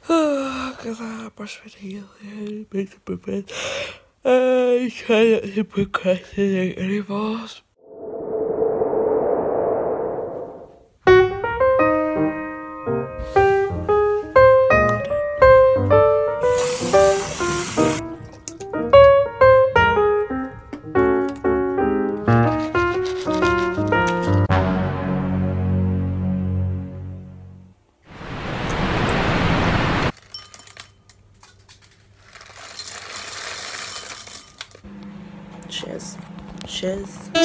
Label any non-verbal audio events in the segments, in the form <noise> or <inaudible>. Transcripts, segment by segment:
Because <sighs> I brush my teeth and make the bed. I try not to procrastinate anymore. Cheers. I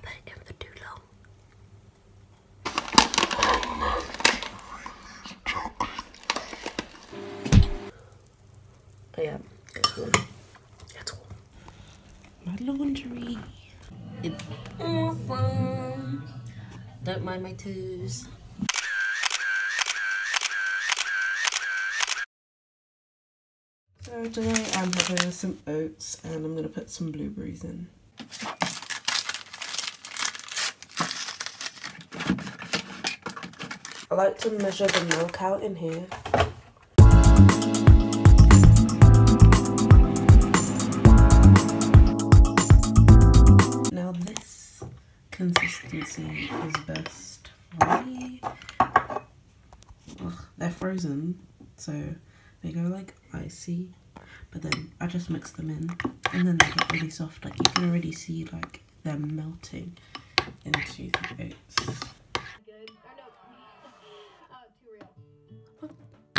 put it in for too long. Yeah, it's warm. It's warm. My laundry. It's awesome. Don't mind my toes. So today I'm having some oats and I'm gonna put some blueberries in. I like to measure the milk out in here. Is best for me. Ugh, they're frozen, so they go like icy. But then I just mix them in, and then they get really soft. Like you can already see like they're melting into the oats.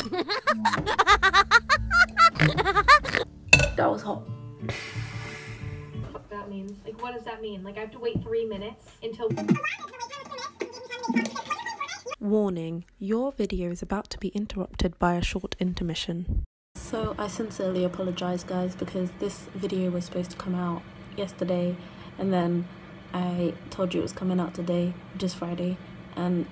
<laughs> that was hot. Fuck that means. Like, what does that mean? Like, I have to wait three minutes until. Warning, your video is about to be interrupted by a short intermission. So I sincerely apologize guys because this video was supposed to come out yesterday and then I told you it was coming out today, which is Friday, and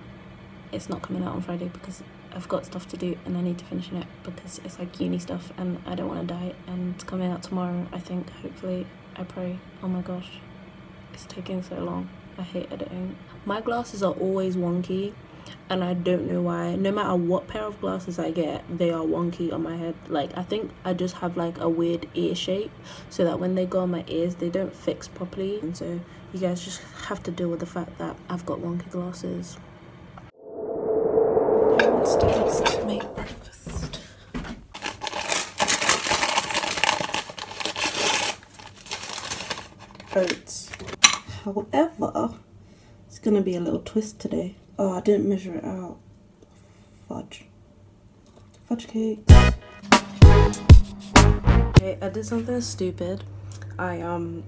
it's not coming out on Friday because I've got stuff to do and I need to finish it because it's like uni stuff and I don't want to die and it's coming out tomorrow I think hopefully I pray oh my gosh it's taking so long I hate editing my glasses are always wonky and I don't know why. No matter what pair of glasses I get, they are wonky on my head. Like I think I just have like a weird ear shape, so that when they go on my ears, they don't fix properly. And so you guys just have to deal with the fact that I've got wonky glasses. Wants to us to make breakfast. oats. However, it's gonna be a little twist today. Oh, I didn't measure it out. Fudge. Fudge cake. Okay, I did something stupid. I um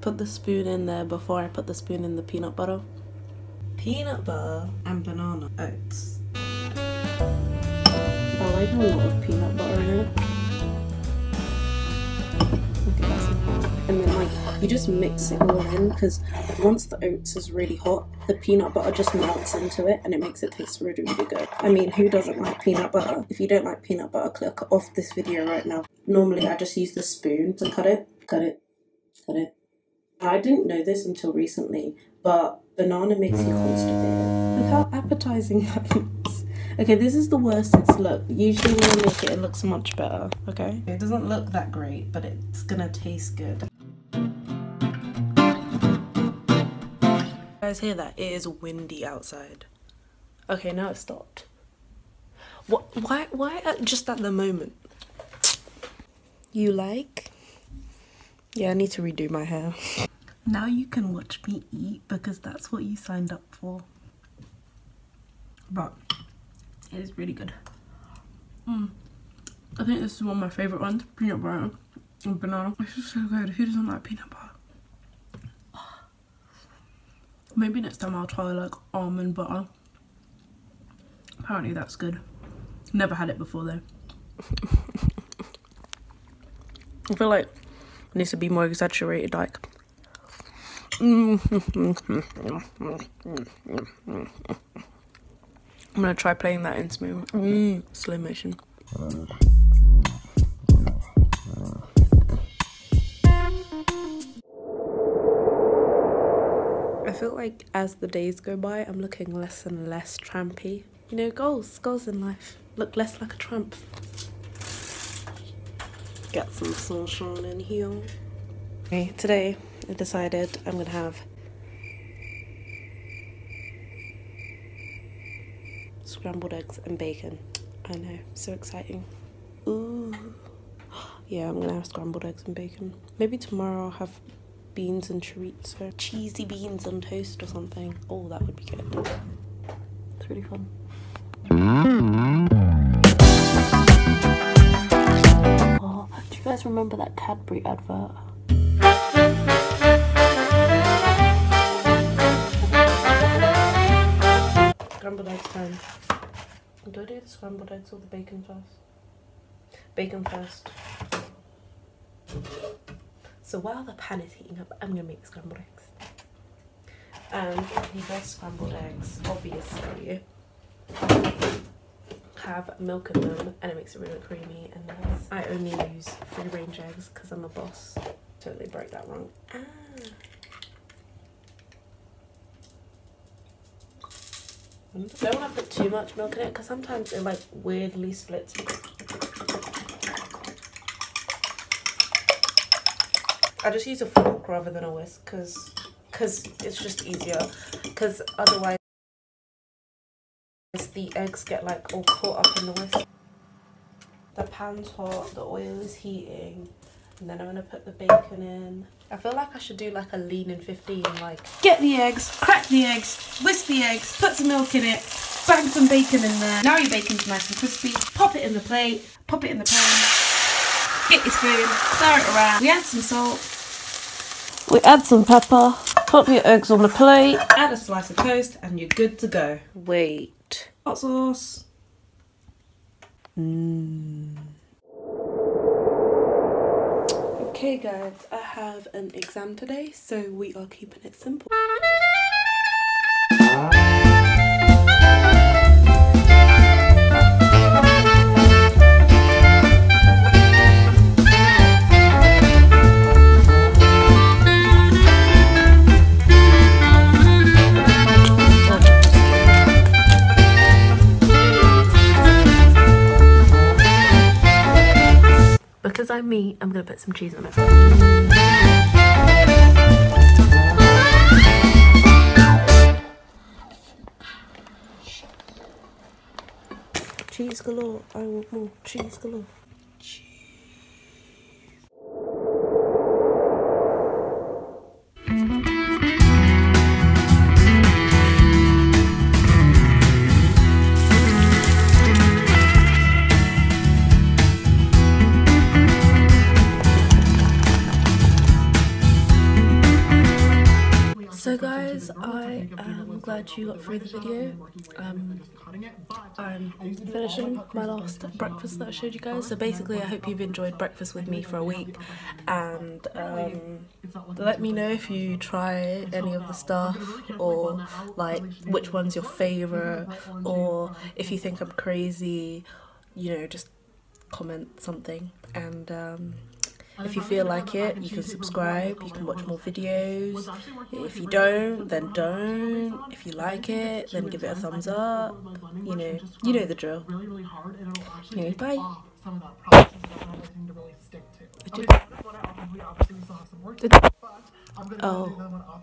put the spoon in there before I put the spoon in the peanut butter. Peanut butter and banana oats. I like a lot of peanut butter in it. And then like you just mix it all in because once the oats is really hot, the peanut butter just melts into it and it makes it taste really really good. I mean, who doesn't like peanut butter? If you don't like peanut butter, click off this video right now. Normally, I just use the spoon to cut it, cut it, cut it. I didn't know this until recently, but banana makes you constipated. Look how appetizing <laughs> that looks. Okay, this is the worst it's looked. Usually when I make it, it looks much better. Okay, it doesn't look that great, but it's gonna taste good. Guys hear that? It is windy outside. Okay, now it stopped. What? Why? Why? At, just at the moment. You like? Yeah, I need to redo my hair. Now you can watch me eat because that's what you signed up for. But it is really good. Mm. I think this is one of my favourite ones. Peanut butter and banana. It's just so good. Who doesn't like peanut butter? Maybe next time I'll try like almond butter. Apparently that's good. Never had it before though. <laughs> I feel like it needs to be more exaggerated like <laughs> I'm gonna try playing that in slow, mm, slow motion. Like as the days go by, I'm looking less and less trampy. You know, goals, goals in life. Look less like a tramp. Get some sunshine in here. Okay, today I decided I'm gonna have scrambled eggs and bacon. I know, so exciting. Ooh. Yeah, I'm gonna have scrambled eggs and bacon. Maybe tomorrow I'll have beans and chorizo. Cheesy beans on toast or something. Oh, that would be good. It's really fun. Oh, do you guys remember that Cadbury advert? Scrambled eggs time. Do I do the scrambled eggs or the bacon first? Bacon first. So while the pan is heating up, I'm gonna make scrambled eggs. And the best scrambled eggs, obviously, have milk in them and it makes it really creamy and nice. I only use free range eggs because I'm a boss. Totally broke that wrong. Ah. Don't want to put too much milk in it because sometimes it like weirdly splits. I just use a fork rather than a whisk because because it's just easier because otherwise the eggs get like all caught up in the whisk. The pan's hot, the oil is heating, and then I'm gonna put the bacon in. I feel like I should do like a lean in 15, like Get the eggs, crack the eggs, whisk the eggs, put some milk in it, bang some bacon in there. Now your bacon's nice and crispy. Pop it in the plate, pop it in the pan. Get your spoon, stir it around. We add some salt, We add some pepper, pop your eggs on the plate. add a slice of toast, and you're good to go. wait. Hot sauce. Mmm. Okay, guys, I have an exam today, so we are keeping it simple. Me, I'm gonna put some cheese on it. Cheese galore. I want more cheese galore. Glad you got through the video. Um, I'm finishing my last breakfast that I showed you guys. So basically, I hope you've enjoyed breakfast with me for a week, and um, let me know if you try any of the stuff, or like which one's your favorite, or if you think I'm crazy. You know, just comment something and. Um, if you feel like it, you can subscribe, you can watch more videos. If you don't, then don't. If you like it, then give it a thumbs up. You know, you know the drill. really, really hard, and it'll actually Anyway, bye. some of that process and that other thing to really stick to. Did Okay, that's what I obviously, obviously we still have some work to Did- do, but I'm gonna Oh.